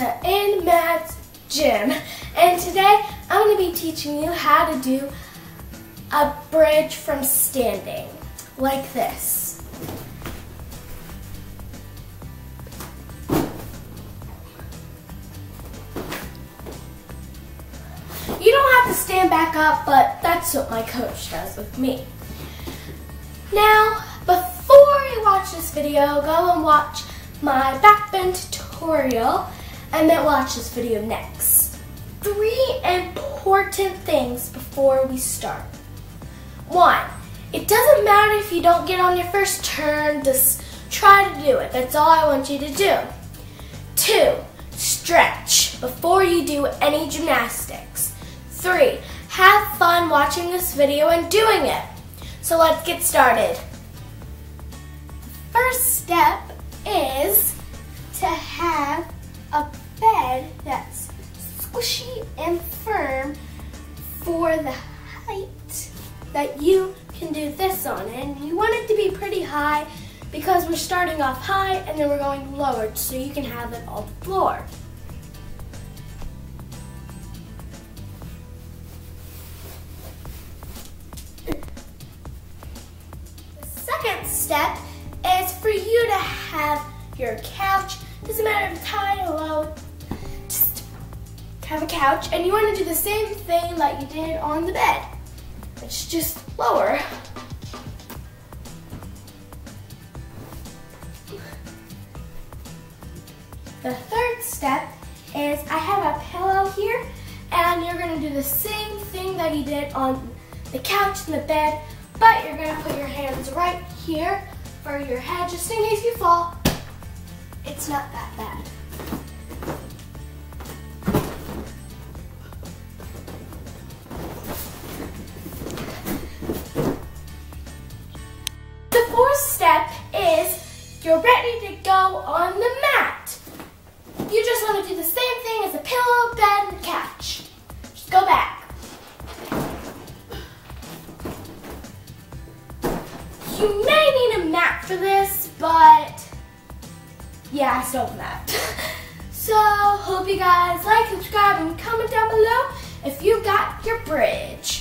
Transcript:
In Mad's Gym. And today I'm going to be teaching you how to do a bridge from standing, like this. You don't have to stand back up, but that's what my coach does with me. Now, before you watch this video, go and watch my back bend tutorial and then watch this video next. Three important things before we start. One, it doesn't matter if you don't get on your first turn, just try to do it. That's all I want you to do. Two, stretch before you do any gymnastics. Three, have fun watching this video and doing it. So let's get started. First step is to have a squishy and firm for the height that you can do this on. And you want it to be pretty high because we're starting off high and then we're going lower so you can have it on the floor. The second step is for you to have your couch. Doesn't matter if it's high or have a couch. And you want to do the same thing like you did on the bed. It's just lower. The third step is I have a pillow here and you're gonna do the same thing that you did on the couch and the bed, but you're gonna put your hands right here for your head just in case you fall. It's not that bad. You're ready to go on the mat. You just want to do the same thing as a pillow, bed, and couch. Just go back. You may need a mat for this, but yeah, I still have a mat. so, hope you guys like, subscribe, and comment down below if you got your bridge.